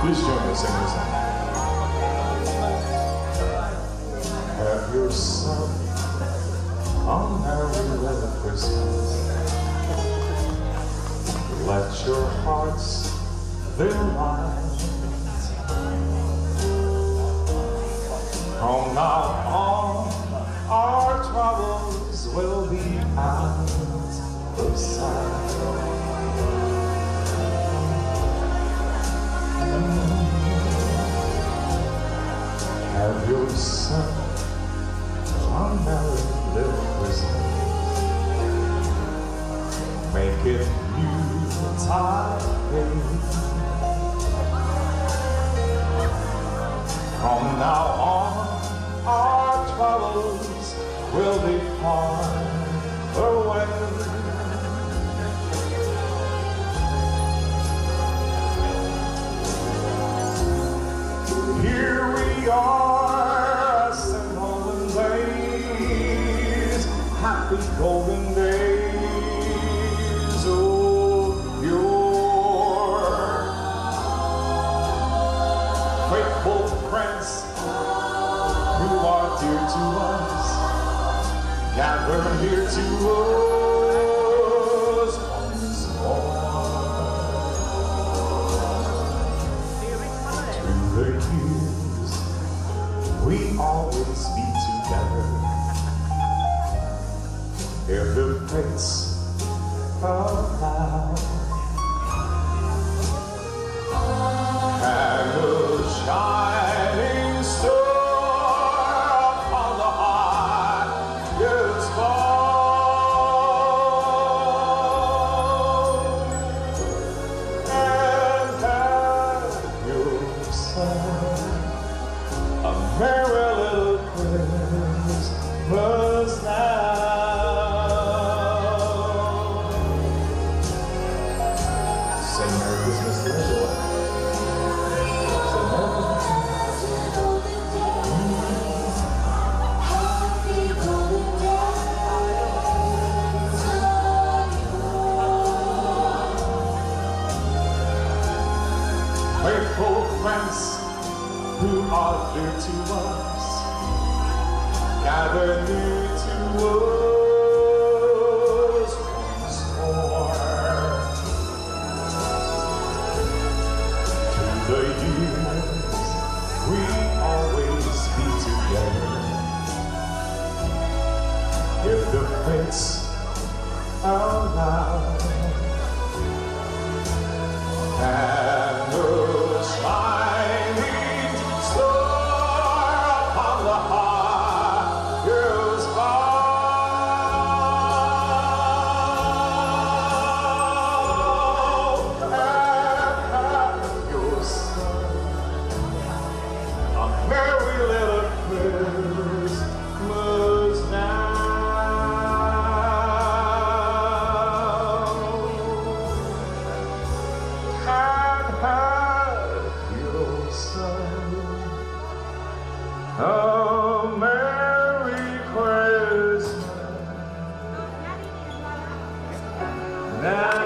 Please join me sing this song. Have yourself a merry little Christmas. Let your hearts delight. From now on, our troubles will be out of sight. From now on, our troubles will be far away. Here we are, golden days, happy golden days. Faithful friends who are dear to us, gather here to us once more. Through the years, we always be together. Fates allow. And a merry little Christmas now. Say Merry Christmas to everyone. Friends who are dear to us, gather near to us once more. Through the years, we always be together. If the fates allow. Now.